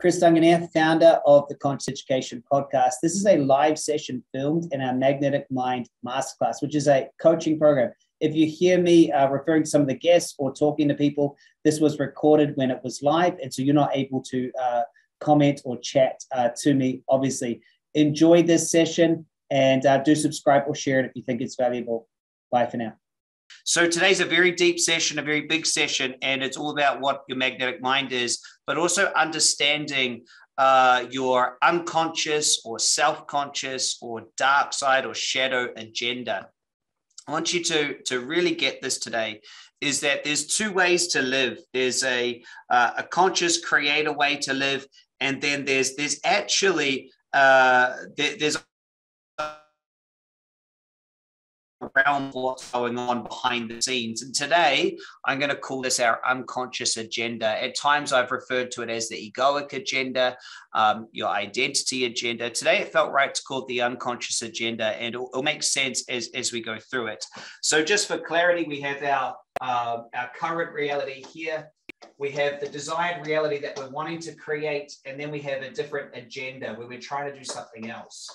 Chris Duncan here, founder of the Conscious Education Podcast. This is a live session filmed in our Magnetic Mind Masterclass, which is a coaching program. If you hear me uh, referring to some of the guests or talking to people, this was recorded when it was live, and so you're not able to uh, comment or chat uh, to me. Obviously, enjoy this session and uh, do subscribe or share it if you think it's valuable. Bye for now. So today's a very deep session, a very big session, and it's all about what your magnetic mind is, but also understanding uh, your unconscious or self-conscious or dark side or shadow agenda. I want you to, to really get this today is that there's two ways to live. There's a, uh, a conscious creator way to live, and then there's there's actually uh, there, there's realm what's going on behind the scenes. And today, I'm going to call this our unconscious agenda. At times, I've referred to it as the egoic agenda, um, your identity agenda. Today, it felt right to call it the unconscious agenda, and it'll, it'll make sense as, as we go through it. So, just for clarity, we have our, uh, our current reality here. We have the desired reality that we're wanting to create, and then we have a different agenda where we're trying to do something else.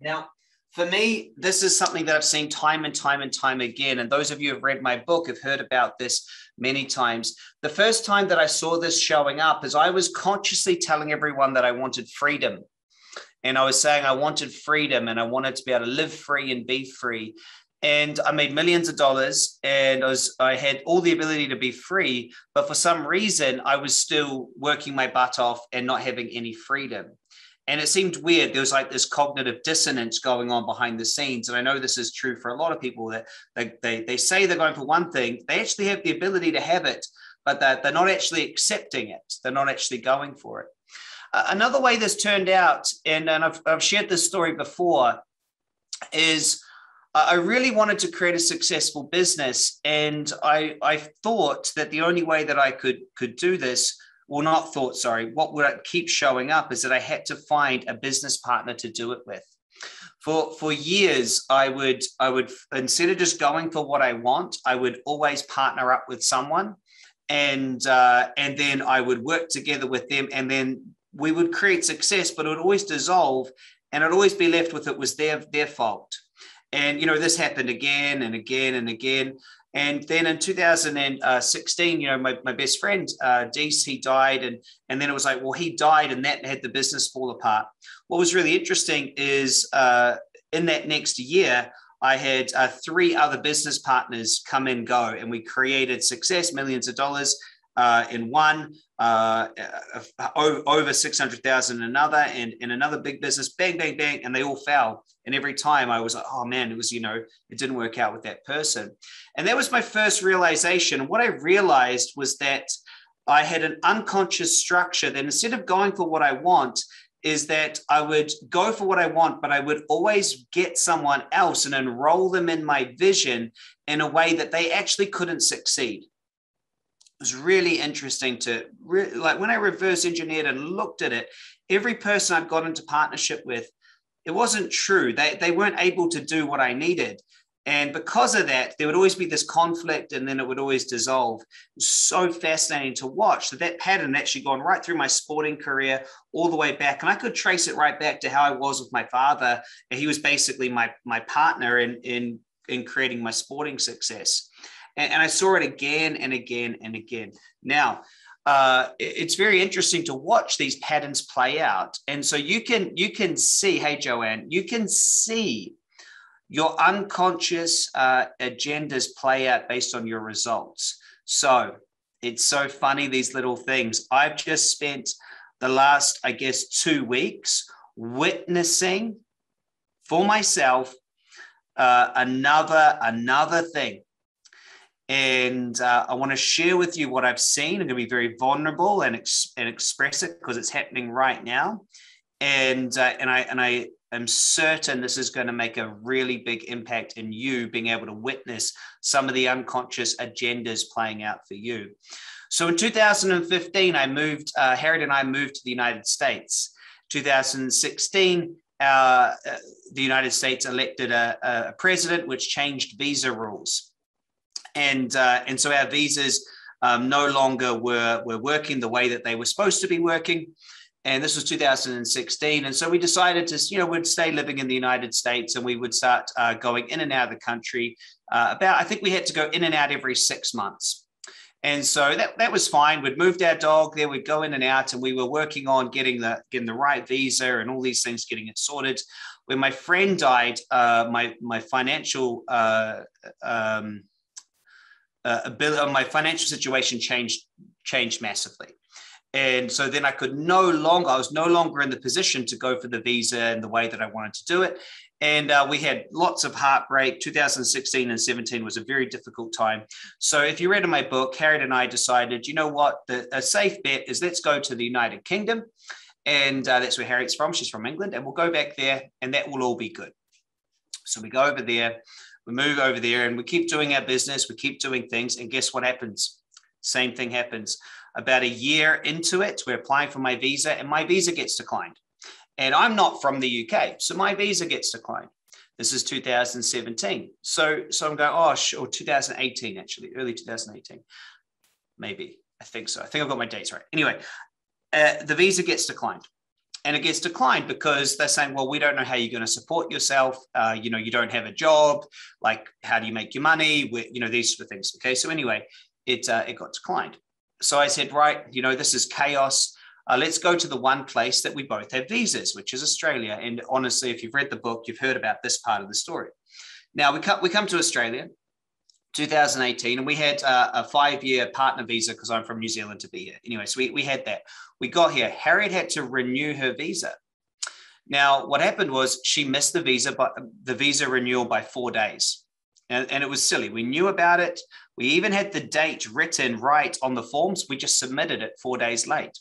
Now, for me, this is something that I've seen time and time and time again. And those of you who have read my book have heard about this many times. The first time that I saw this showing up is I was consciously telling everyone that I wanted freedom. And I was saying I wanted freedom and I wanted to be able to live free and be free. And I made millions of dollars and I, was, I had all the ability to be free. But for some reason, I was still working my butt off and not having any freedom. And it seemed weird. There was like this cognitive dissonance going on behind the scenes. And I know this is true for a lot of people that they, they, they say they're going for one thing, they actually have the ability to have it, but that they're not actually accepting it. They're not actually going for it. Uh, another way this turned out, and, and I've, I've shared this story before, is I really wanted to create a successful business. And I, I thought that the only way that I could, could do this well, not thought, sorry, what would keep showing up is that I had to find a business partner to do it with. For, for years, I would, I would, instead of just going for what I want, I would always partner up with someone and, uh, and then I would work together with them and then we would create success, but it would always dissolve and I'd always be left with it was their, their fault. And, you know, this happened again and again and again. And then in 2016, you know, my, my best friend, uh, he died. And, and then it was like, well, he died and that had the business fall apart. What was really interesting is uh, in that next year, I had uh, three other business partners come and go, and we created success, millions of dollars uh, in one, uh, over 600,000 in another, and in another big business, bang, bang, bang, and they all fell. And every time I was like, oh man, it was, you know, it didn't work out with that person. And that was my first realization. What I realized was that I had an unconscious structure that instead of going for what I want, is that I would go for what I want, but I would always get someone else and enroll them in my vision in a way that they actually couldn't succeed was really interesting to re- like when I reverse engineered and looked at it, every person I've got into partnership with, it wasn't true. They, they weren't able to do what I needed. And because of that, there would always be this conflict and then it would always dissolve. so fascinating to watch that that pattern actually gone right through my sporting career all the way back. And I could trace it right back to how I was with my father. And he was basically my, my partner in, in, in creating my sporting success. And, and I saw it again and again and again. Now, uh, it's very interesting to watch these patterns play out. And so you can you can see, hey Joanne, you can see your unconscious uh, agendas play out based on your results. So it's so funny these little things. I've just spent the last, I guess, two weeks witnessing for myself uh, another another thing and uh, I want to share with you what I've seen. I'm going to be very vulnerable and, ex- and express it because it's happening right now. And, uh, and, I, and I am certain this is going to make a really big impact in you being able to witness some of the unconscious agendas playing out for you. So in 2015, I moved, uh, Harriet and I moved to the United States. 2016, uh, uh, the United States elected a, a president which changed visa rules and uh, and so our visas um, no longer were, were working the way that they were supposed to be working. And this was 2016. And so we decided to, you know, we'd stay living in the United States and we would start uh, going in and out of the country. Uh, about, I think we had to go in and out every six months. And so that, that was fine. We'd moved our dog there, we'd go in and out, and we were working on getting the getting the right visa and all these things, getting it sorted. When my friend died, uh, my my financial uh, um, uh, ability, my financial situation changed changed massively. And so then I could no longer, I was no longer in the position to go for the visa in the way that I wanted to do it. And uh, we had lots of heartbreak. 2016 and 17 was a very difficult time. So if you read in my book, Harriet and I decided, you know what, the, a safe bet is let's go to the United Kingdom. And uh, that's where Harriet's from. She's from England. And we'll go back there and that will all be good. So we go over there, we move over there and we keep doing our business. We keep doing things. And guess what happens? Same thing happens about a year into it, we're applying for my visa, and my visa gets declined. And I'm not from the UK, so my visa gets declined. This is 2017. So, so I'm going, oh, or 2018, actually, early 2018. Maybe. I think so. I think I've got my dates right. Anyway, uh, the visa gets declined. And it gets declined because they're saying, well, we don't know how you're going to support yourself. Uh, you know, you don't have a job. Like, how do you make your money? we you know, these sort of things. Okay. So anyway, it, uh, it got declined so I said, right, you know, this is chaos. Uh, let's go to the one place that we both have visas, which is Australia. And honestly, if you've read the book, you've heard about this part of the story. Now we come, we come to Australia, 2018, and we had uh, a five-year partner visa because I'm from New Zealand to be here. Anyway, so we, we had that. We got here. Harriet had to renew her visa. Now, what happened was she missed the visa, but the visa renewal by four days. And, and, it was silly. We knew about it. We even had the date written right on the forms. We just submitted it four days late.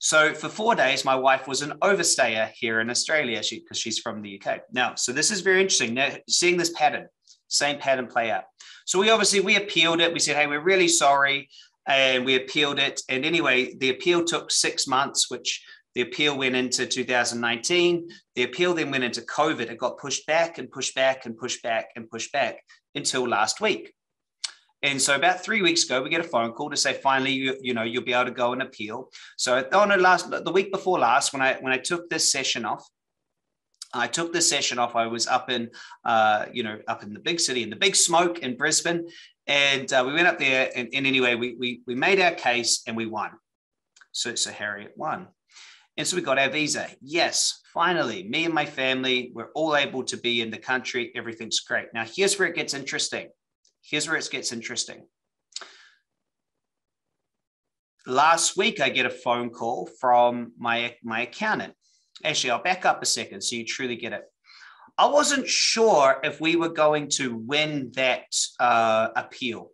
So for four days, my wife was an overstayer here in Australia because she, she's from the UK. Now, so this is very interesting. Now, seeing this pattern, same pattern play out. So we obviously we appealed it. We said, hey, we're really sorry, and we appealed it. And anyway, the appeal took six months, which the appeal went into 2019. The appeal then went into COVID. It got pushed back and pushed back and pushed back and pushed back until last week. And so about three weeks ago, we get a phone call to say finally, you, you know, you'll be able to go and appeal. So oh, on the last the week before last, when I when I took this session off, I took this session off. I was up in, uh, you know, up in the big city in the big smoke in Brisbane, and uh, we went up there. And, and anyway, we, we we made our case and we won. So so Harriet won, and so we got our visa. Yes, finally, me and my family we're all able to be in the country. Everything's great. Now here's where it gets interesting here's where it gets interesting. Last week, I get a phone call from my, my accountant. Actually, I'll back up a second so you truly get it. I wasn't sure if we were going to win that uh, appeal.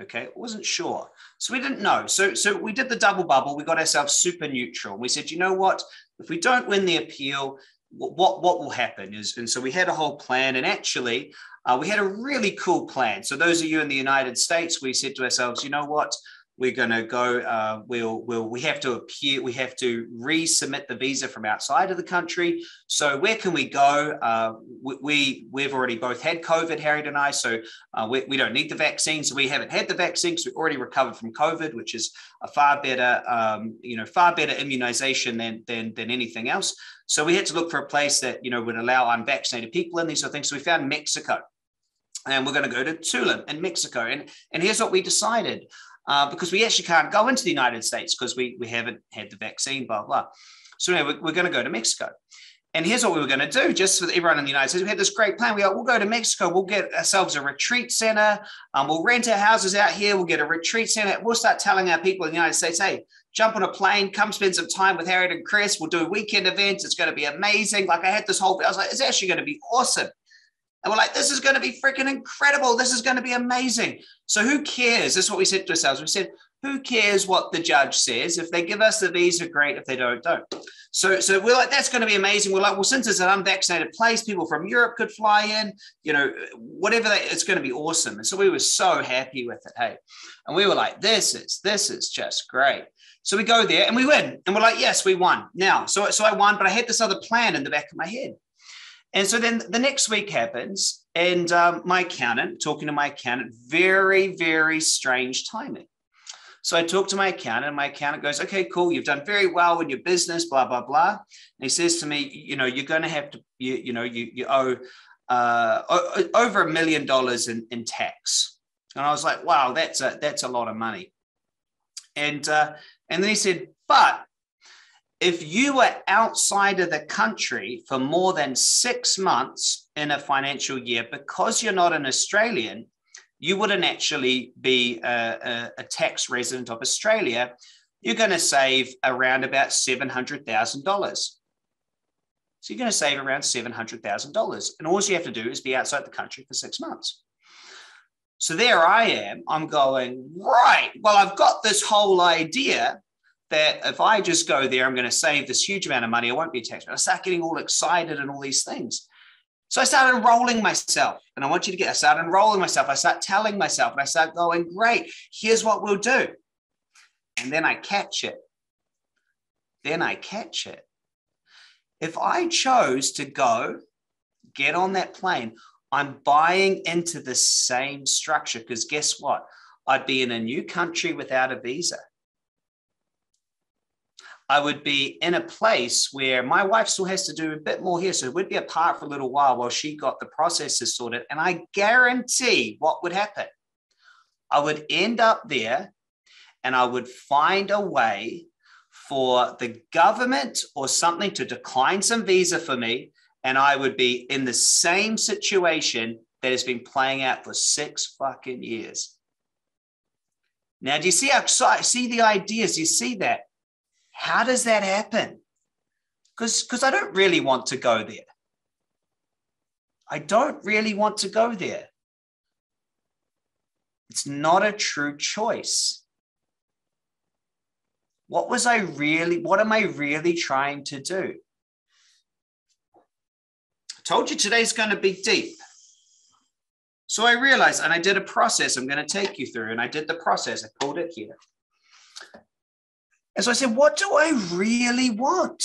Okay, I wasn't sure. So we didn't know. So, so we did the double bubble. We got ourselves super neutral. We said, you know what? If we don't win the appeal, what what will happen is and so we had a whole plan and actually uh, we had a really cool plan so those of you in the united states we said to ourselves you know what we're going to go uh, we'll, we'll we have to appear we have to resubmit the visa from outside of the country. So where can we go? Uh, we, we have already both had covid harriet and i so uh, we, we don't need the vaccine. So we haven't had the vaccine so we've already recovered from covid which is a far better um, you know far better immunization than, than than anything else. So we had to look for a place that you know would allow unvaccinated people in these sort of things. So we found mexico and we're going to go to Tulum in Mexico. And, and here's what we decided uh, because we actually can't go into the United States because we, we haven't had the vaccine, blah, blah. So anyway, we're, we're going to go to Mexico. And here's what we were going to do, just for everyone in the United States. We had this great plan. We go, we'll go to Mexico. We'll get ourselves a retreat center. Um, we'll rent our houses out here. We'll get a retreat center. We'll start telling our people in the United States, hey, jump on a plane, come spend some time with Harriet and Chris. We'll do weekend events. It's going to be amazing. Like I had this whole, I was like, it's actually going to be awesome. And we're like, this is going to be freaking incredible. This is going to be amazing. So who cares? This is what we said to ourselves. We said, who cares what the judge says? If they give us the visa, great. If they don't, don't. So, so we're like, that's going to be amazing. We're like, well, since it's an unvaccinated place, people from Europe could fly in, you know, whatever it's going to be awesome. And so we were so happy with it. Hey, and we were like, this is, this is just great. So we go there and we win. And we're like, yes, we won. Now, so, so I won, but I had this other plan in the back of my head. And so then the next week happens, and um, my accountant, talking to my accountant, very, very strange timing. So I talk to my accountant, and my accountant goes, Okay, cool. You've done very well in your business, blah, blah, blah. And he says to me, You know, you're going to have to, you, you know, you, you owe uh, over a million dollars in, in tax. And I was like, Wow, that's a, that's a lot of money. And, uh, and then he said, But if you were outside of the country for more than six months in a financial year, because you're not an Australian, you wouldn't actually be a, a, a tax resident of Australia. You're going to save around about $700,000. So you're going to save around $700,000. And all you have to do is be outside the country for six months. So there I am. I'm going, right. Well, I've got this whole idea that if I just go there, I'm going to save this huge amount of money. I won't be taxed. I start getting all excited and all these things. So I started enrolling myself. And I want you to get, I started enrolling myself. I start telling myself and I start going, great, here's what we'll do. And then I catch it. Then I catch it. If I chose to go get on that plane, I'm buying into the same structure because guess what? I'd be in a new country without a visa. I would be in a place where my wife still has to do a bit more here. So we'd be apart for a little while while she got the processes sorted. And I guarantee what would happen. I would end up there and I would find a way for the government or something to decline some visa for me. And I would be in the same situation that has been playing out for six fucking years. Now, do you see how see the ideas? You see that? How does that happen? Because I don't really want to go there. I don't really want to go there. It's not a true choice. What was I really, what am I really trying to do? I told you today's going to be deep. So I realized, and I did a process I'm going to take you through, and I did the process. I pulled it here. And so I said, what do I really want?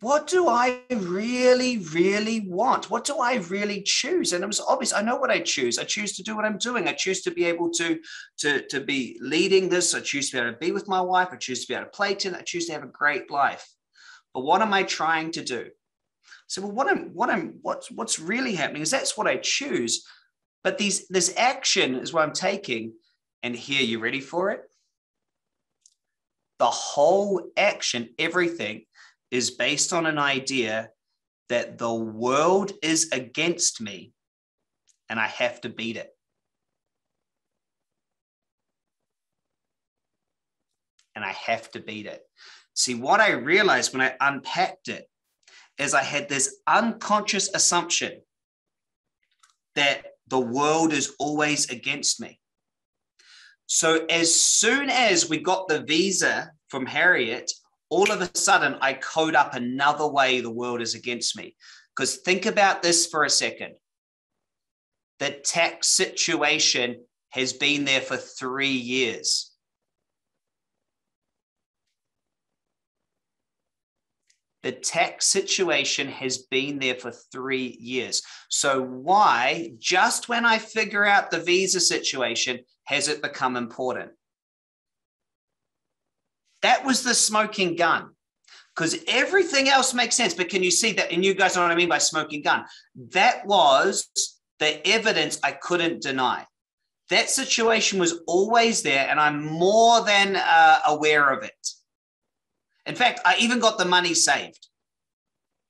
What do I really, really want? What do I really choose? And it was obvious. I know what I choose. I choose to do what I'm doing. I choose to be able to, to, to be leading this. I choose to be able to be with my wife. I choose to be able to play tennis. I choose to have a great life. But what am I trying to do? So, well, what I'm, what I'm, what's, what's really happening is that's what I choose. But these, this action is what I'm taking. And here, you ready for it? The whole action, everything is based on an idea that the world is against me and I have to beat it. And I have to beat it. See, what I realized when I unpacked it is I had this unconscious assumption that the world is always against me. So as soon as we got the visa from Harriet, all of a sudden I code up another way the world is against me. Because think about this for a second. The tax situation has been there for three years. The tax situation has been there for three years. So, why, just when I figure out the visa situation, has it become important? That was the smoking gun because everything else makes sense. But can you see that? And you guys know what I mean by smoking gun. That was the evidence I couldn't deny. That situation was always there, and I'm more than uh, aware of it. In fact, I even got the money saved.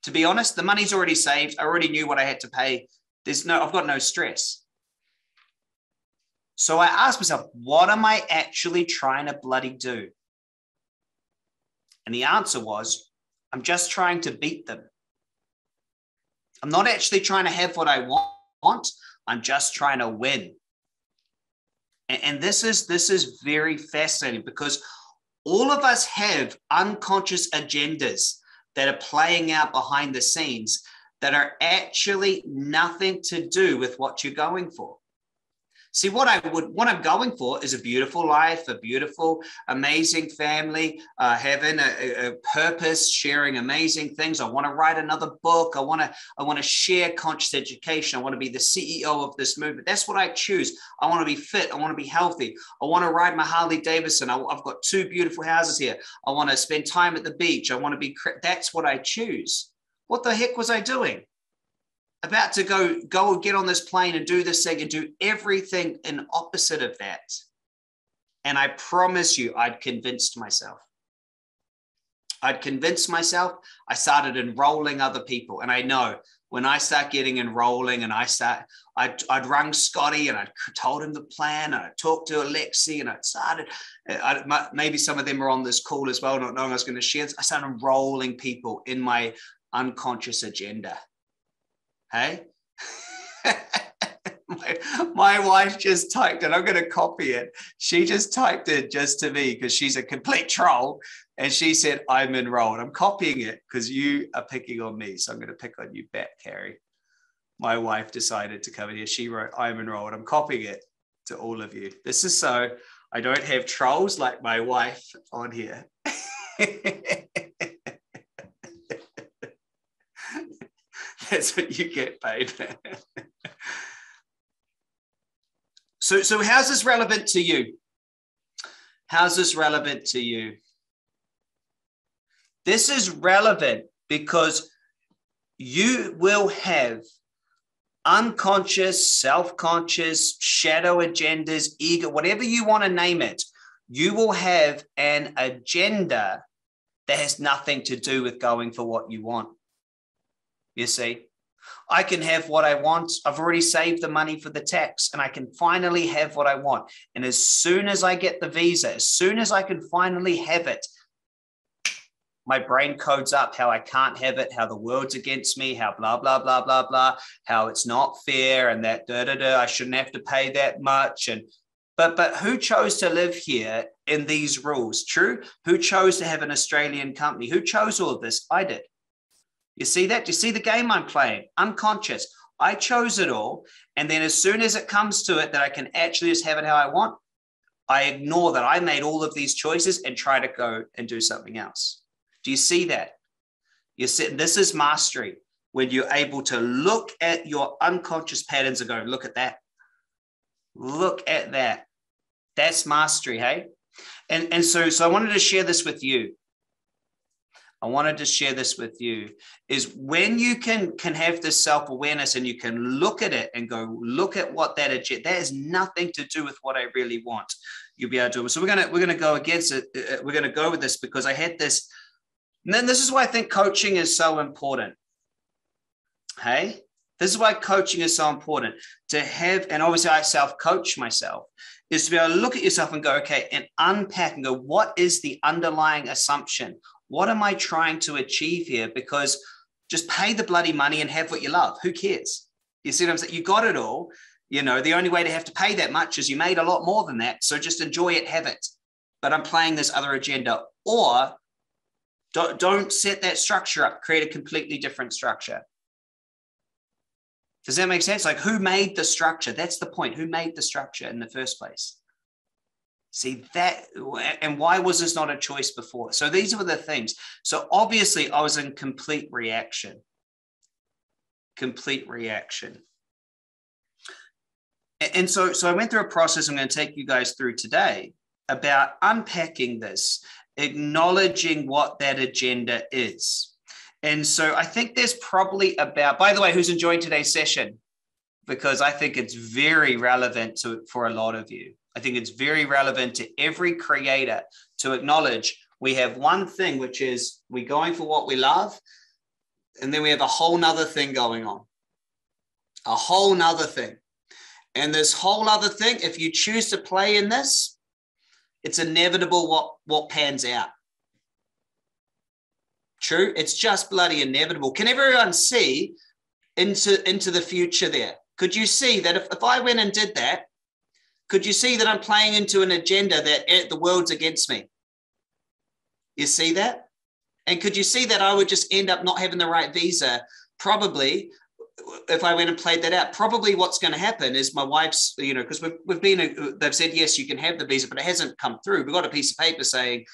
To be honest, the money's already saved. I already knew what I had to pay. There's no, I've got no stress. So I asked myself, what am I actually trying to bloody do? And the answer was, I'm just trying to beat them. I'm not actually trying to have what I want. I'm just trying to win. And, and this is this is very fascinating because all of us have unconscious agendas that are playing out behind the scenes that are actually nothing to do with what you're going for. See, what I would, what I'm going for is a beautiful life, a beautiful, amazing family, uh, having a, a, purpose, sharing amazing things. I want to write another book. I want to, I want to share conscious education. I want to be the CEO of this movement. That's what I choose. I want to be fit. I want to be healthy. I want to ride my Harley Davidson. I, I've got two beautiful houses here. I want to spend time at the beach. I want to be. That's what I choose. What the heck was I doing? About to go go and get on this plane and do this thing and do everything in opposite of that. And i promise you i'd convinced myself. I'd convinced myself. I started enrolling other people. And i know when i start getting enrolling and i start i'd, I'd rung scotty and i told him the plan and i talked to alexi and i started uh, I, maybe some of them are on this call as well not knowing i was going to share i started enrolling people in my unconscious agenda Hey? my, my wife just typed it. I'm going to copy it. She just typed it just to me because she's a complete troll. And she said, I'm enrolled. I'm copying it because you are picking on me. So I'm going to pick on you back, Carrie. My wife decided to come in here. She wrote, I'm enrolled. I'm copying it to all of you. This is so I don't have trolls like my wife on here. That's what you get paid. so, so how's this relevant to you? How's this relevant to you? This is relevant because you will have unconscious, self conscious, shadow agendas, ego, whatever you want to name it. You will have an agenda that has nothing to do with going for what you want. You see, I can have what I want. I've already saved the money for the tax and I can finally have what I want. And as soon as I get the visa, as soon as I can finally have it, my brain codes up how I can't have it, how the world's against me, how blah, blah, blah, blah, blah, how it's not fair and that da, da, da, I shouldn't have to pay that much. And but but who chose to live here in these rules? True. Who chose to have an Australian company? Who chose all of this? I did. You see that? Do you see the game I'm playing? Unconscious. I chose it all. And then as soon as it comes to it that I can actually just have it how I want, I ignore that I made all of these choices and try to go and do something else. Do you see that? You see, this is mastery when you're able to look at your unconscious patterns and go, look at that. Look at that. That's mastery, hey? And, and so, so I wanted to share this with you. I wanted to share this with you is when you can can have this self-awareness and you can look at it and go look at what that is that has nothing to do with what I really want. You'll be able to do so we're gonna we're gonna go against it uh, uh, we're gonna go with this because I had this and then this is why I think coaching is so important. Hey this is why coaching is so important to have and obviously I self-coach myself is to be able to look at yourself and go okay and unpack and go what is the underlying assumption what am I trying to achieve here? Because just pay the bloody money and have what you love. Who cares? You see what I'm saying? You got it all. You know, the only way to have to pay that much is you made a lot more than that. So just enjoy it, have it. But I'm playing this other agenda. Or don't, don't set that structure up, create a completely different structure. Does that make sense? Like, who made the structure? That's the point. Who made the structure in the first place? See that, and why was this not a choice before? So these were the things. So obviously, I was in complete reaction. Complete reaction. And so, so I went through a process I'm going to take you guys through today about unpacking this, acknowledging what that agenda is. And so I think there's probably about, by the way, who's enjoying today's session? Because I think it's very relevant to, for a lot of you. I think it's very relevant to every creator to acknowledge we have one thing, which is we're going for what we love. And then we have a whole nother thing going on, a whole nother thing. And this whole other thing, if you choose to play in this, it's inevitable what, what pans out. True. It's just bloody inevitable. Can everyone see into, into the future there? Could you see that if, if I went and did that, could you see that I'm playing into an agenda that the world's against me? You see that? And could you see that I would just end up not having the right visa, probably if I went and played that out, probably what's going to happen is my wife's, you know, because we've, we've been, they've said, yes, you can have the visa, but it hasn't come through. We've got a piece of paper saying,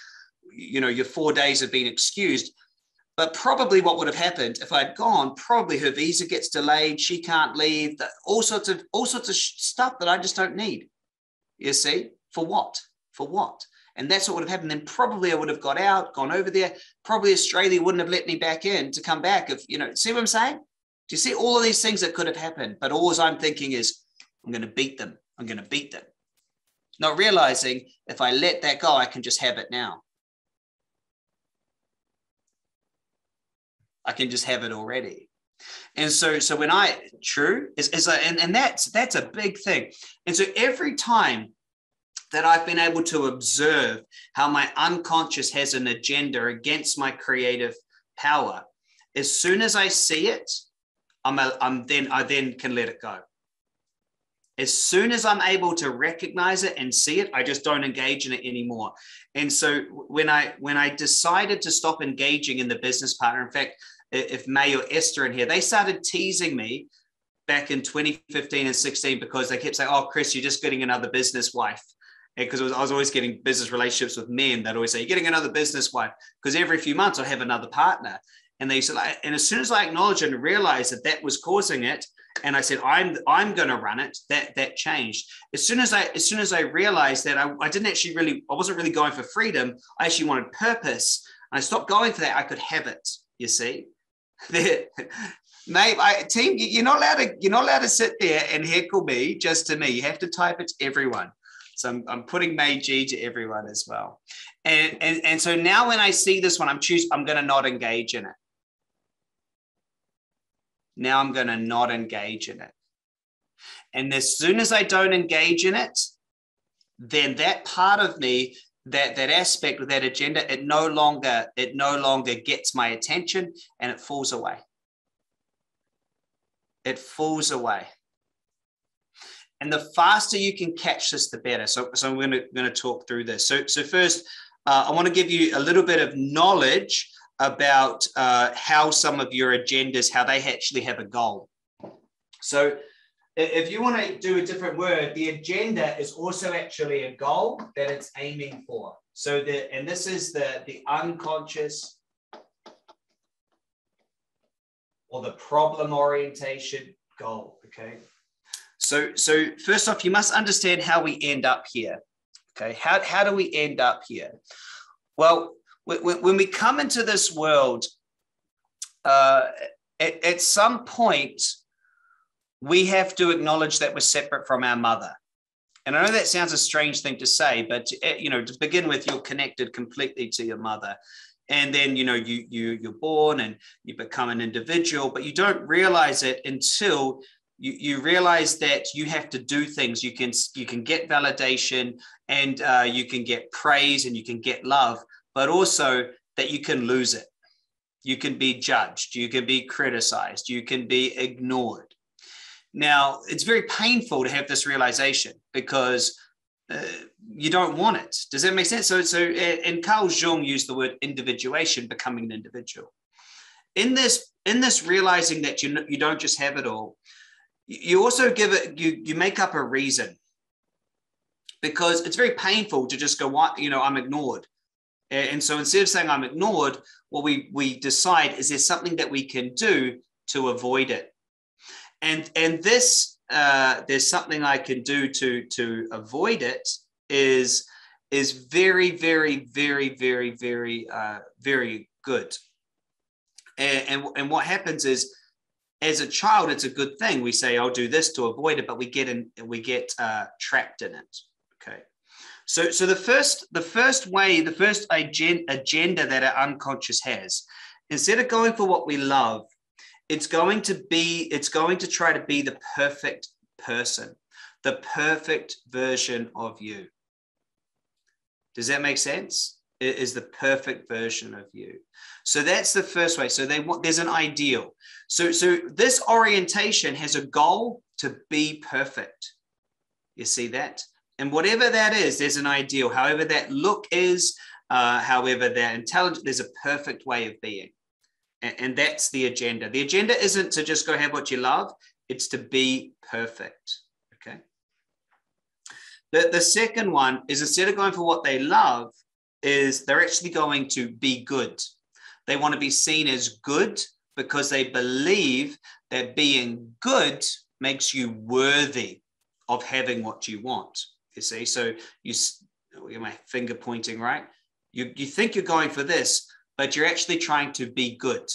you know, your four days have been excused. But probably what would have happened if I'd gone, probably her visa gets delayed, she can't leave, all sorts of all sorts of stuff that I just don't need. You see, for what? For what? And that's what would have happened. Then probably I would have got out, gone over there. Probably Australia wouldn't have let me back in to come back. If you know, see what I'm saying? Do you see all of these things that could have happened? But all I'm thinking is, I'm going to beat them. I'm going to beat them. Not realizing if I let that go, I can just have it now. I can just have it already. And so, so when I true is, is a, and, and that's that's a big thing. And so every time that I've been able to observe how my unconscious has an agenda against my creative power, as soon as I see it, I'm, a, I'm then I then can let it go. As soon as I'm able to recognize it and see it, I just don't engage in it anymore. And so when I when I decided to stop engaging in the business partner, in fact, if May or Esther in here, they started teasing me back in 2015 and 16 because they kept saying, "Oh, Chris, you're just getting another business wife." Because I was always getting business relationships with men that always say, "You're getting another business wife," because every few months I have another partner, and they said, and as soon as I acknowledged and realized that that was causing it, and I said, "I'm I'm going to run it," that that changed. As soon as I as soon as I realized that I, I didn't actually really, I wasn't really going for freedom. I actually wanted purpose. And I stopped going for that. I could have it. You see, Mate, I, team, you're not allowed to you're not allowed to sit there and heckle me just to me. You have to type it to everyone. So I'm, I'm putting May G to everyone as well. And, and, and so now when I see this one, I'm choose I'm going to not engage in it. Now I'm going to not engage in it. And as soon as I don't engage in it, then that part of me that that aspect of that agenda it no longer it no longer gets my attention and it falls away. It falls away. And the faster you can catch this the better. So, so i'm going to, going to talk through this. So so first uh, i want to give you a little bit of knowledge about uh, how some of your agendas how they actually have a goal. So if you want to do a different word, the agenda is also actually a goal that it's aiming for. So the and this is the the unconscious or the problem orientation goal. Okay. So so first off, you must understand how we end up here. Okay. How how do we end up here? Well, when we come into this world, uh, at, at some point we have to acknowledge that we're separate from our mother. And I know that sounds a strange thing to say, but eh, you know, to begin with, you're connected completely to your mother. And then you know you you you're born and you become an individual, but you don't realize it until you, you realize that you have to do things. You can you can get validation and uh, you can get praise and you can get love, but also that you can lose it. You can be judged. You can be criticized. You can be ignored now, it's very painful to have this realization because uh, you don't want it. Does that make sense? So, so, and Carl Jung used the word individuation, becoming an individual. In this, in this realizing that you you don't just have it all, you also give it you you make up a reason because it's very painful to just go, you know, I'm ignored. And so instead of saying I'm ignored, what we we decide is there something that we can do to avoid it and and this uh, there's something I can do to to avoid it is is very very very very very uh, very good. And, and and what happens is as a child it's a good thing. We say i'll do this to avoid it but we get in we get uh, trapped in it. Okay. So so the first the first way the first agenda that our unconscious has instead of going for what we love it's going to be it's going to try to be the perfect person the perfect version of you. Does that make sense? It is the perfect version of you. So that's the first way. So they want there's an ideal. So so this orientation has a goal to be perfect. You see that? And whatever that is there's an ideal. However that look is uh, however that intelligent there's a perfect way of being And, and that's the agenda. The agenda isn't to just go have what you love, it's to be perfect. Okay. The, the second one is instead of going for what they love, is they're actually going to be good. They want to be seen as good because they believe that being good makes you worthy of having what you want. You see, so you oh, my finger pointing right. You you think you're going for this, but you're actually trying to be good,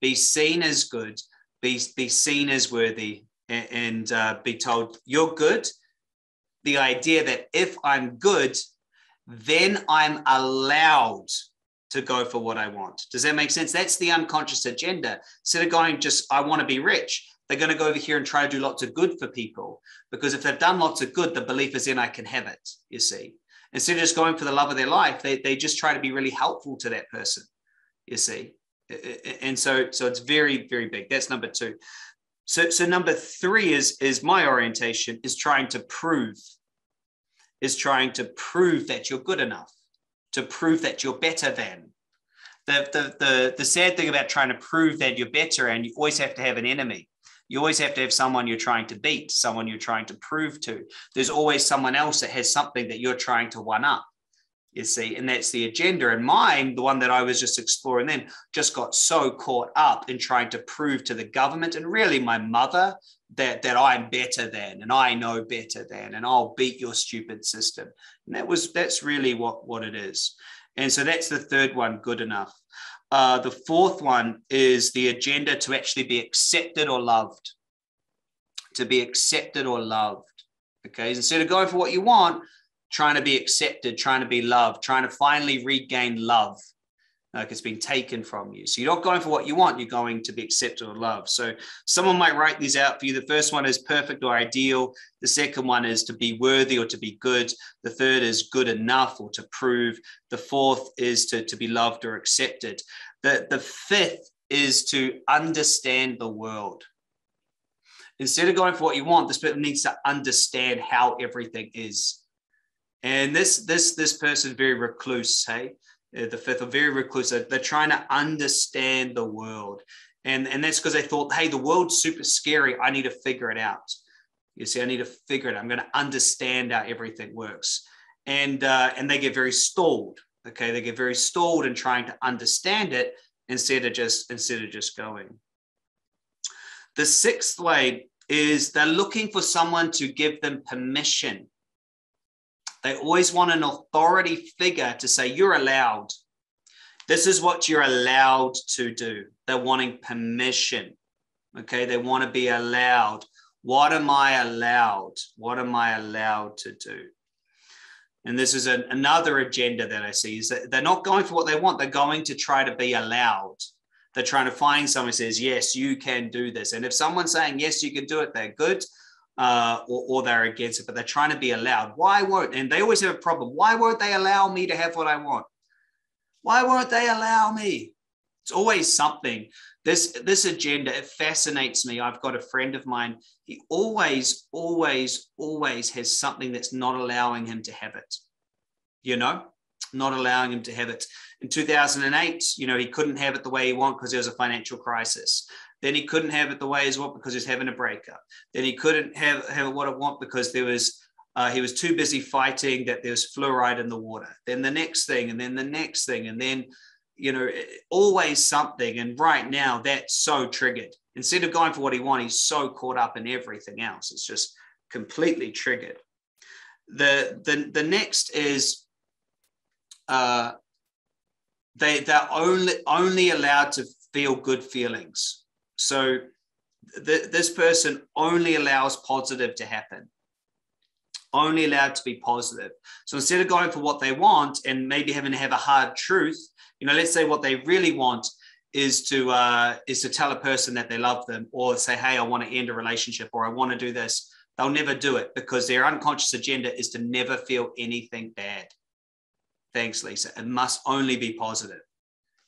be seen as good, be be seen as worthy, and, and uh, be told you're good. The idea that if I'm good, then I'm allowed to go for what I want. Does that make sense? That's the unconscious agenda. Instead of going just, I want to be rich, they're going to go over here and try to do lots of good for people. Because if they've done lots of good, the belief is in I can have it, you see. Instead of just going for the love of their life, they, they just try to be really helpful to that person, you see. And so, so it's very, very big. That's number two. So, so number three is, is my orientation is trying to prove, is trying to prove that you're good enough to prove that you're better than. The, the, the, the sad thing about trying to prove that you're better, and you always have to have an enemy. You always have to have someone you're trying to beat, someone you're trying to prove to. There's always someone else that has something that you're trying to one up, you see, and that's the agenda. And mine, the one that I was just exploring then, just got so caught up in trying to prove to the government and really my mother that, that I'm better than and I know better than and I'll beat your stupid system. And that was that's really what, what it is. And so that's the third one, good enough. Uh, the fourth one is the agenda to actually be accepted or loved. To be accepted or loved. Okay. Instead of going for what you want, trying to be accepted, trying to be loved, trying to finally regain love like it's been taken from you. So you're not going for what you want, you're going to be accepted or loved. So someone might write these out for you. The first one is perfect or ideal. The second one is to be worthy or to be good. The third is good enough or to prove. The fourth is to, to be loved or accepted. The, the fifth is to understand the world. Instead of going for what you want, this person needs to understand how everything is. And this this this person is very recluse, hey uh, the fifth are very reclusive. They're trying to understand the world. And, and that's because they thought, hey, the world's super scary. I need to figure it out. You see, I need to figure it. out. I'm going to understand how everything works. And, uh, and they get very stalled. Okay. They get very stalled in trying to understand it instead of just instead of just going. The sixth way is they're looking for someone to give them permission they always want an authority figure to say, you're allowed. This is what you're allowed to do. They're wanting permission. Okay. They want to be allowed. What am I allowed? What am I allowed to do? And this is an, another agenda that I see is that they're not going for what they want. They're going to try to be allowed. They're trying to find someone says, yes, you can do this. And if someone's saying, yes, you can do it, they're good uh, or, or, they're against it, but they're trying to be allowed. Why won't, and they always have a problem. Why won't they allow me to have what I want? Why won't they allow me? It's always something. This, this agenda, it fascinates me. I've got a friend of mine. He always, always, always has something that's not allowing him to have it. You know, not allowing him to have it. In 2008, you know, he couldn't have it the way he wanted because there was a financial crisis. Then he couldn't have it the way he want because he's having a breakup. Then he couldn't have, have what I want because there was uh, he was too busy fighting that there was fluoride in the water. Then the next thing, and then the next thing, and then you know always something. And right now that's so triggered. Instead of going for what he wants, he's so caught up in everything else. It's just completely triggered. The the the next is uh, they they're only only allowed to feel good feelings. So th- this person only allows positive to happen, only allowed to be positive. So instead of going for what they want and maybe having to have a hard truth, you know, let's say what they really want is to uh, is to tell a person that they love them or say, hey, I want to end a relationship or I want to do this. They'll never do it because their unconscious agenda is to never feel anything bad. Thanks, Lisa. It must only be positive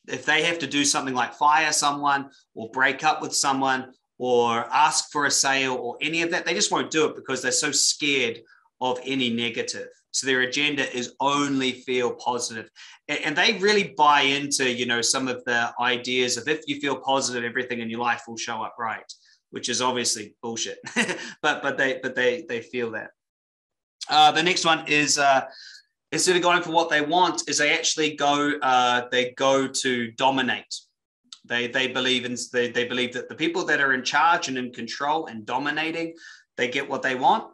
if they have to do something like fire someone or break up with someone or ask for a sale or any of that, they just won't do it because they're so scared of any negative. So their agenda is only feel positive. And they really buy into, you know, some of the ideas of if you feel positive, everything in your life will show up right, which is obviously bullshit. but but they but they they feel that. Uh, the next one is uh, instead of going for what they want, is they actually go uh, they go to dominate. They they believe in they, they believe that the people that are in charge and in control and dominating, they get what they want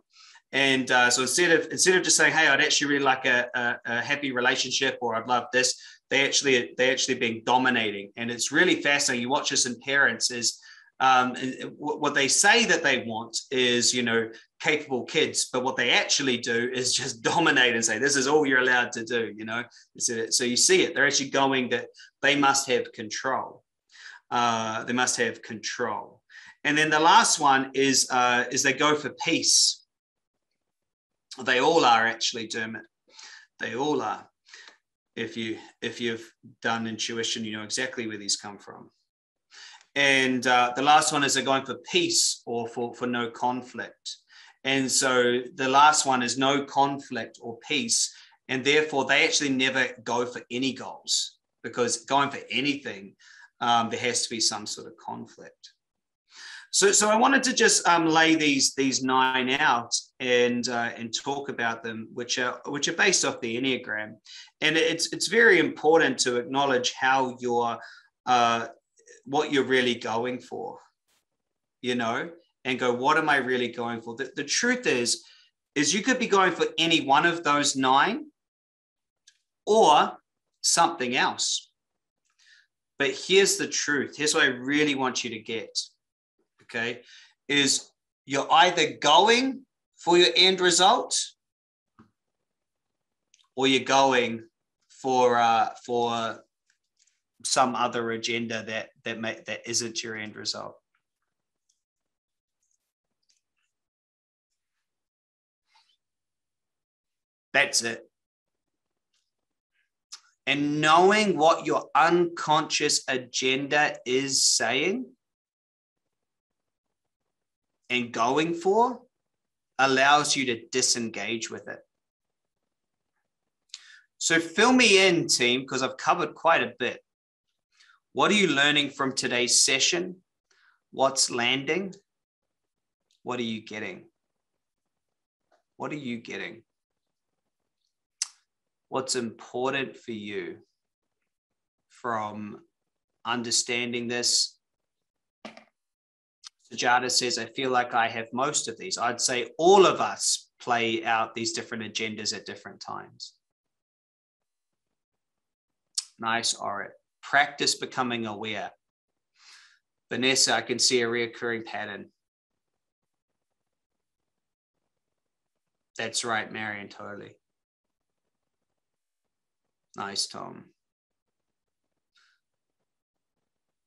and uh, so instead of instead of just saying, "Hey, I'd actually really like a, a, a, happy relationship," or "I'd love this," they actually they actually being dominating, and it's really fascinating. You watch this in parents is um, what they say that they want is you know capable kids, but what they actually do is just dominate and say, "This is all you're allowed to do." You know, so you see it. They're actually going that they must have control. Uh, they must have control. And then the last one is uh, is they go for peace they all are actually, Dermot. They all are. If you if you've done intuition, you know exactly where these come from. And uh, the last one is they're going for peace or for, for no conflict. And so the last one is no conflict or peace. And therefore, they actually never go for any goals because going for anything, um, there has to be some sort of conflict. So, so I wanted to just um, lay these these nine out and uh, and talk about them, which are which are based off the enneagram, and it's it's very important to acknowledge how you're uh, what you're really going for, you know, and go what am I really going for? The, the truth is, is you could be going for any one of those nine, or something else. But here's the truth. Here's what I really want you to get okay, is you're either going for your end result or you're going for uh, for some other agenda that that may, that isn't your end result. That's it. And knowing what your unconscious agenda is saying and going for allows you to disengage with it. So fill me in, team, because I've covered quite a bit. What are you learning from today's session? What's landing? What are you getting? What are you getting? What's important for you from understanding this Sujata says, I feel like I have most of these. I'd say all of us play out these different agendas at different times. Nice, Orit. Practice becoming aware. Vanessa, I can see a reoccurring pattern. That's right, Marion, totally. Nice, Tom.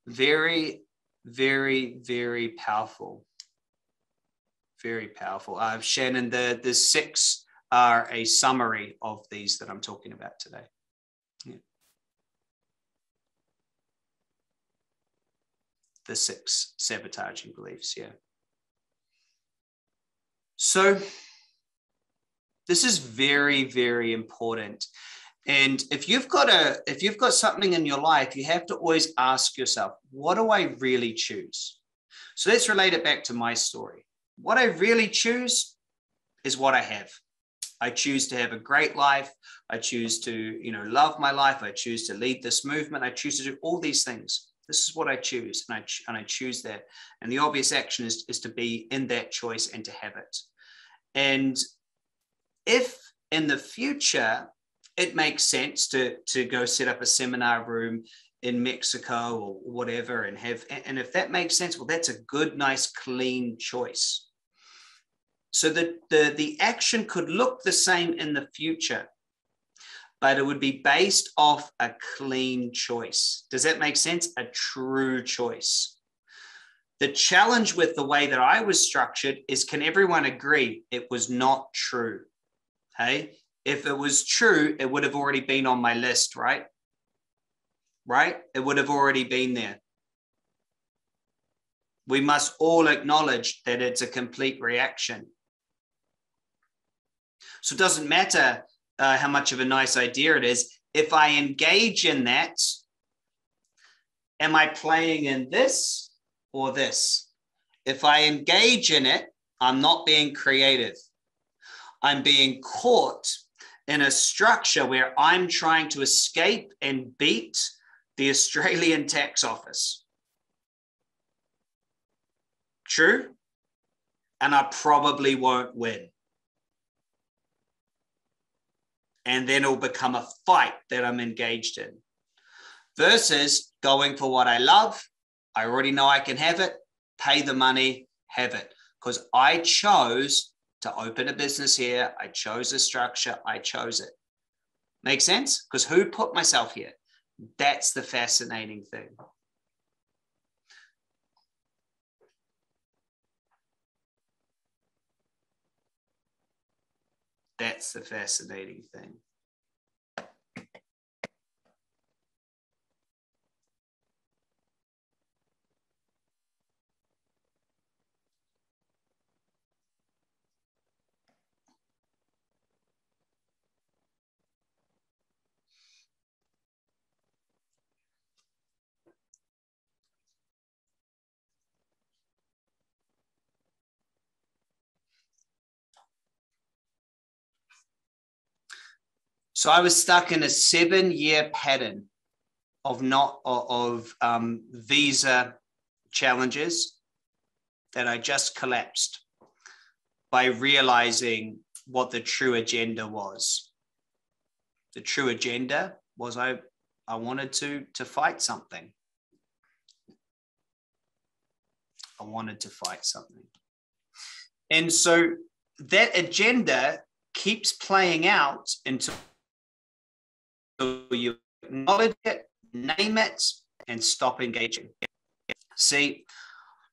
Very very, very powerful. Very powerful. Uh, Shannon, the, the six are a summary of these that I'm talking about today. The six sabotaging beliefs, yeah. So, this is very, very important. And if you've got a if you've got something in your life, you have to always ask yourself, what do I really choose? So let's relate it back to my story. What I really choose is what I have. I choose to have a great life. I choose to, you know, love my life. I choose to lead this movement. I choose to do all these things. This is what I choose, and I and I choose that. And the obvious action is is to be in that choice and to have it. And if in the future it makes sense to to go set up a seminar room in Mexico or whatever and have and if that makes sense well that's a good nice clean choice. So the the the action could look the same in the future but it would be based off a clean choice. Does that make sense? A true choice. The challenge with the way that I was structured is can everyone agree it was not true? Hey if it was true, it would have already been on my list, right? Right? It would have already been there. We must all acknowledge that it's a complete reaction. So it doesn't matter uh, how much of a nice idea it is. If I engage in that, am I playing in this or this? If I engage in it, I'm not being creative. I'm being caught in a structure where I'm trying to escape and beat the Australian tax office. True? And I probably won't win. And then it'll become a fight that I'm engaged in. Versus going for what I love. I already know I can have it, pay the money, have it. Because I chose to open a business here. I chose a structure. I chose it. Make sense? Because who put myself here? That's the fascinating thing. That's the fascinating thing. So I was stuck in a seven year pattern of not of um, visa challenges that I just collapsed by realizing what the true agenda was. The true agenda was I I wanted to to fight something. I wanted to fight something. And so that agenda keeps playing out until you acknowledge it, name it, and stop engaging. See,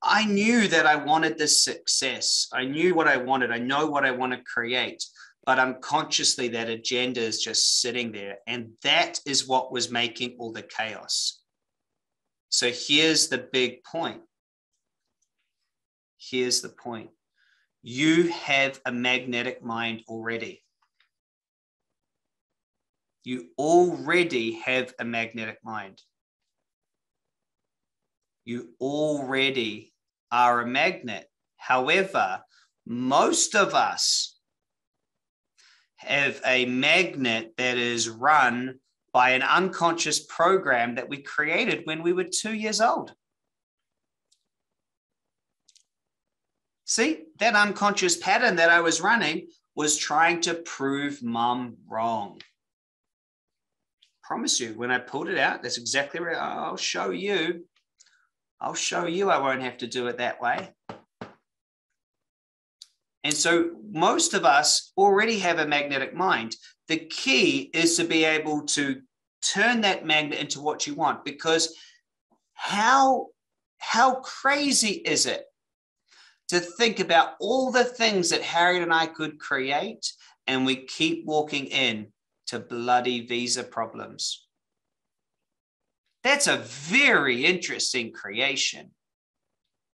I knew that I wanted this success. I knew what I wanted. I know what I want to create, but unconsciously that agenda is just sitting there. And that is what was making all the chaos. So here's the big point. Here's the point. You have a magnetic mind already you already have a magnetic mind. You already are a magnet. However, most of us have a magnet that is run by an unconscious program that we created when we were two years old. See, that unconscious pattern that I was running was trying to prove mum wrong promise you, when I pulled it out, that's exactly where oh, I'll show you. I'll show you I won't have to do it that way. And so most of us already have a magnetic mind. The key is to be able to turn that magnet into what you want because how how crazy is it to think about all the things that Harriet and I could create and we keep walking in to bloody visa problems. That's a very interesting creation,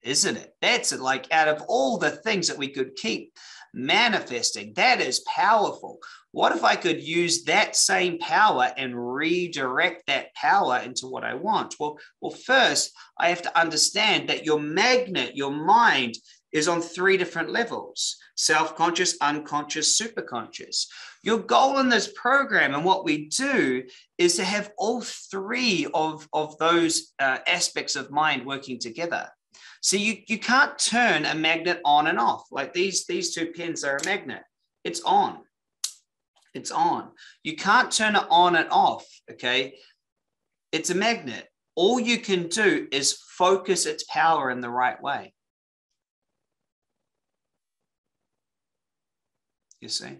isn't it? That's like out of all the things that we could keep manifesting, that is powerful. What if I could use that same power and redirect that power into what I want? Well, well, first I have to understand that your magnet, your mind, is on three different levels self conscious, unconscious, superconscious. Your goal in this program and what we do is to have all three of, of those uh, aspects of mind working together. So you, you can't turn a magnet on and off. Like these, these two pins are a magnet, it's on. It's on. You can't turn it on and off. Okay. It's a magnet. All you can do is focus its power in the right way. You see.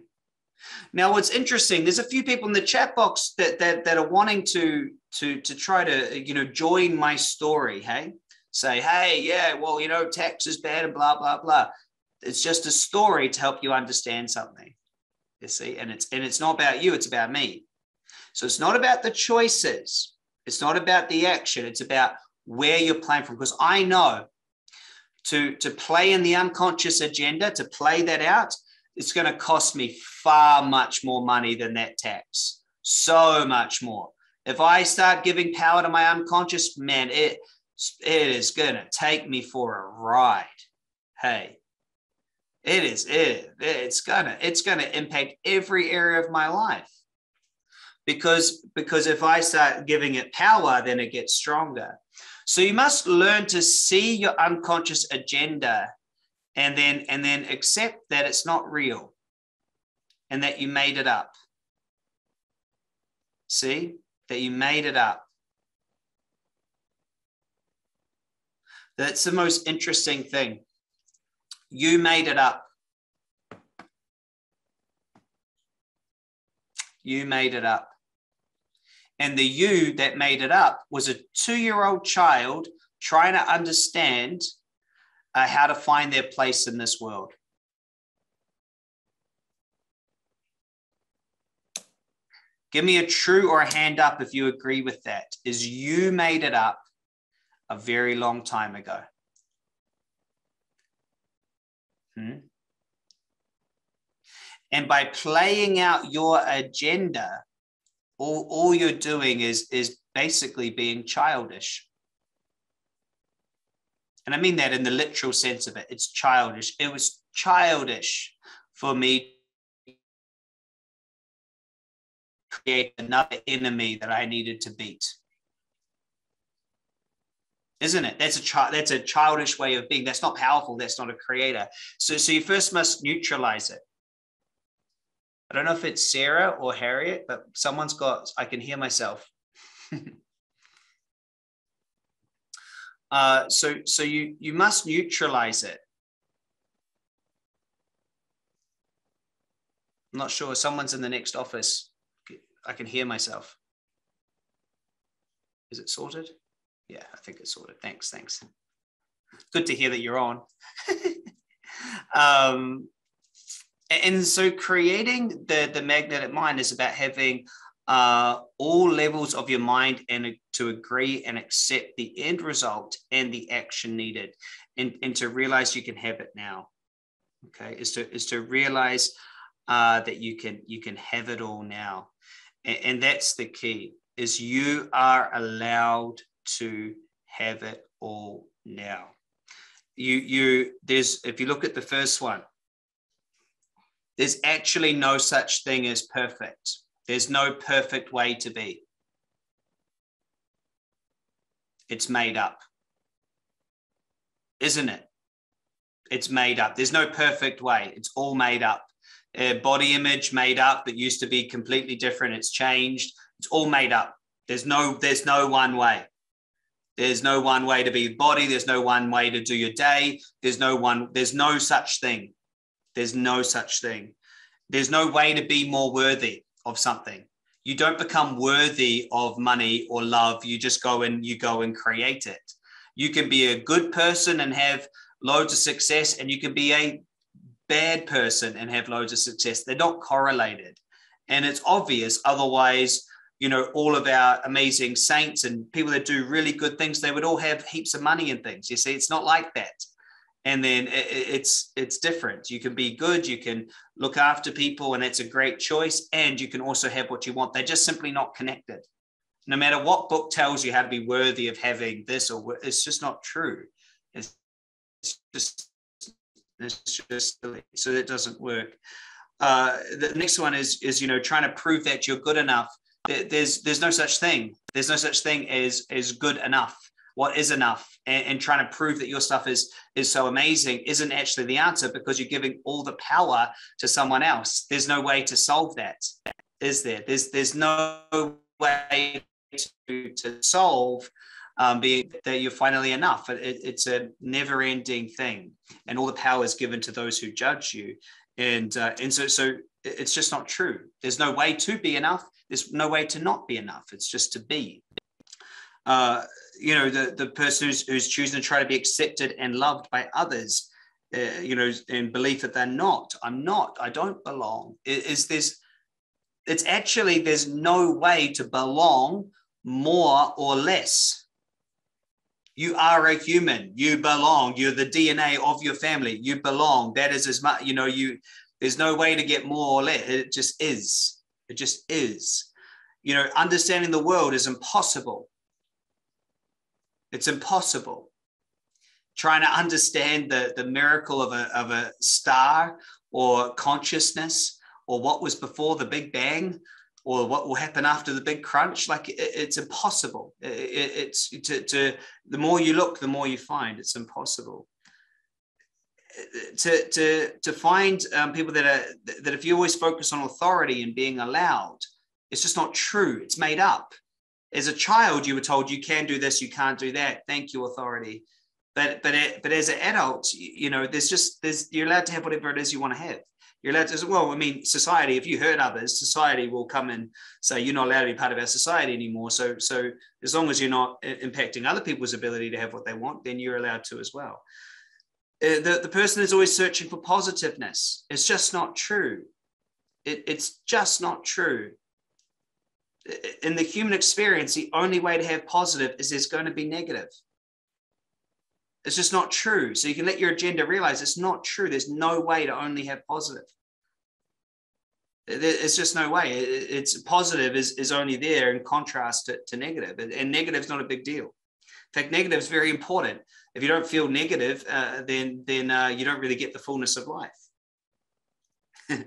Now, what's interesting, there's a few people in the chat box that, that, that are wanting to, to, to try to, you know, join my story, hey? Say, hey, yeah, well, you know, tax is bad and blah, blah, blah. It's just a story to help you understand something, you see? And it's, and it's not about you, it's about me. So it's not about the choices. It's not about the action. It's about where you're playing from. Because I know to, to play in the unconscious agenda, to play that out, it's going to cost me far much more money than that tax. So much more. If I start giving power to my unconscious, man, it, it is going to take me for a ride. Hey, it is it it's gonna it's gonna impact every area of my life because because if i start giving it power then it gets stronger so you must learn to see your unconscious agenda and then and then accept that it's not real and that you made it up. See? That you made it up. That's the most interesting thing. You made it up. You made it up. And the you that made it up was a two year old child trying to understand uh, how to find their place in this world. Give me a true or a hand up if you agree with that. Is you made it up a very long time ago. Hmm? And by playing out your agenda, all, all you're doing is, is basically being childish. And I mean that in the literal sense of it. It's childish. It was childish for me to create another enemy that I needed to beat. Isn't it? That's a child. That's a childish way of being. That's not powerful. That's not a creator. So, so you first must neutralize it. I don't know if it's Sarah or Harriet, but someone's got. I can hear myself. Uh, so so you you must neutralize it. I'm not sure. Someone's in the next office. I can hear myself. Is it sorted? Yeah, I think it's sorted. Thanks, thanks. Good to hear that you're on. um, and so creating the, the magnetic mind is about having uh, all levels of your mind and to agree and accept the end result and the action needed and, and to realize you can have it now okay? Is to is to realize uh, that you can you can have it all now. And, and that's the key is you are allowed to have it all now. You you there's if you look at the first one there's actually no such thing as perfect there's no perfect way to be. It's made up. Isn't it? It's made up. There's no perfect way. It's all made up. Uh, body image made up that used to be completely different. It's changed. It's all made up. There's no there's no one way. There's no one way to be body. There's no one way to do your day. There's no one. There's no such thing. There's no such thing. There's no way to be more worthy of something. You don't become worthy of money or love. You just go and you go and create it. You can be a good person and have loads of success, and you can be a bad person and have loads of success. They're not correlated. And it's obvious. Otherwise, you know, all of our amazing saints and people that do really good things, they would all have heaps of money and things. You see, it's not like that and then it's it's different. You can be good you can look after people and that's a great choice and you can also have what you want. They're just simply not connected. No matter what book tells you how to be worthy of having this or it's just not true. It's, just it's just so it doesn't work. Uh, the next one is is you know trying to prove that you're good enough. There's there's no such thing. There's no such thing as as good enough what is enough and, and, trying to prove that your stuff is is so amazing isn't actually the answer because you're giving all the power to someone else. There's no way to solve that is there? There's there's no way to, to solve um, being that you're finally enough. It, it's a never ending thing and all the power is given to those who judge you. And uh, and so so it's just not true. There's no way to be enough. There's no way to not be enough. It's just to be. Uh, you know, the, the person who's, who's choosing to try to be accepted and loved by others, uh, you know, in belief that they're not. I'm not. I don't belong. Is, is this? It's actually there's no way to belong more or less. You are a human. You belong. You're the DNA of your family. You belong. That is as much. You know, you There's no way to get more or less. It just is. It just is. You know, understanding the world is impossible. It's impossible. Trying to understand the, the miracle of a, of a star or consciousness or what was before the Big Bang or what will happen after the big crunch like it, it's impossible. It, it's to, to the more you look the more you find it's impossible. To to to find um, people that are that if you always focus on authority and being allowed it's just not true. It's made up as a child you were told you can do this you can't do that. Thank you authority. But but but as an adult you know there's just there's you're allowed to have whatever it is you want to have. You're allowed to well i mean society if you hurt others society will come and say you're not allowed to be part of our society anymore. So so as long as you're not impacting other people's ability to have what they want then you're allowed to as well. Uh, the, the person is always searching for positiveness. It's just not true. It, it's just not true in the human experience the only way to have positive is there's going to be negative it's just not true. So you can let your agenda realize it's not true. There's no way to only have positive. It's just no way. It's positive is, is only there in contrast to, to negative. And negative is not a big deal. In fact, negative is very important. If you don't feel negative, uh, then then uh, you don't really get the fullness of life.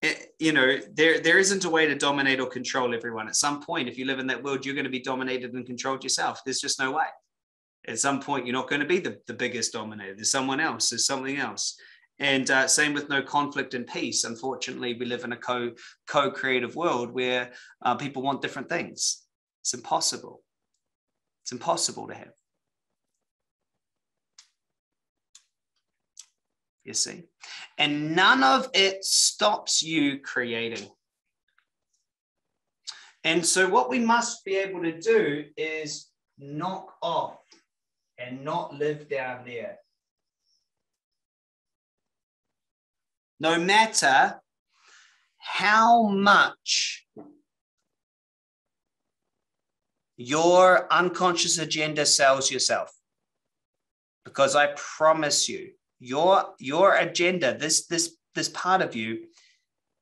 it, you know, there there isn't a way to dominate or control everyone. At some point, if you live in that world, you're going to be dominated and controlled yourself. There's just no way. At some point you're not going to be the, the biggest dominator. There's someone else. There's something else. And uh, same with no conflict and peace. Unfortunately we live in a co co-creative world where uh, people want different things. It's impossible. It's impossible to have you see and none of it stops you creating and so what we must be able to do is knock off and not live down there. No matter how much your unconscious agenda sells yourself. Because I promise you, your your agenda, this this this part of you,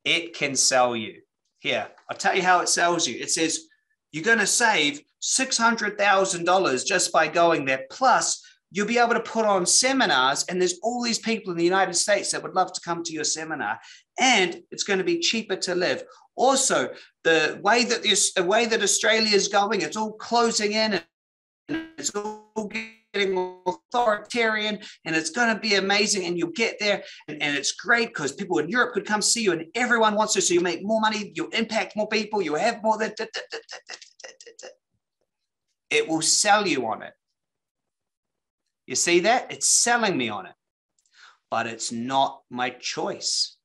it can sell you. Here, I'll tell you how it sells you. It says you're going to save $600,000 just by going there. Plus, you'll be able to put on seminars, and there's all these people in the United States that would love to come to your seminar, and it's going to be cheaper to live. Also, the way that this, the way that Australia is going, it's all closing in, and it's all getting authoritarian, and it's going to be amazing. And you'll get there, and, and it's great because people in Europe could come see you, and everyone wants to. So you make more money, you impact more people, you have more. It will sell you on it. You see that? It's selling me on it, but it's not my choice.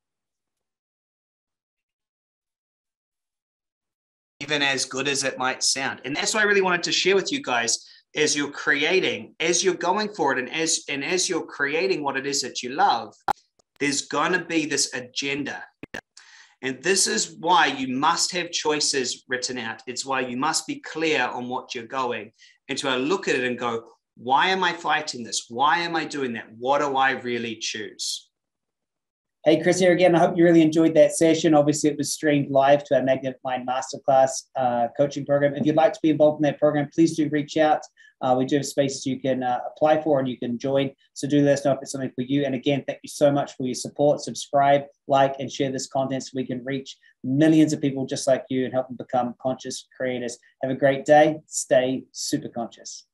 Even as good as it might sound. And that's what I really wanted to share with you guys as you're creating, as you're going for it, and as and as you're creating what it is that you love, there's gonna be this agenda and this is why you must have choices written out. It's why you must be clear on what you're going and to look at it and go, why am I fighting this? Why am I doing that? What do I really choose? Hey, Chris here again. I hope you really enjoyed that session. Obviously, it was streamed live to our Magnetic Mind Masterclass uh, coaching program. If you'd like to be involved in that program, please do reach out. Uh, we do have spaces you can uh, apply for and you can join. So do let us know if it's something for you. And again, thank you so much for your support. Subscribe, like, and share this content so we can reach millions of people just like you and help them become conscious creators. Have a great day. Stay super conscious.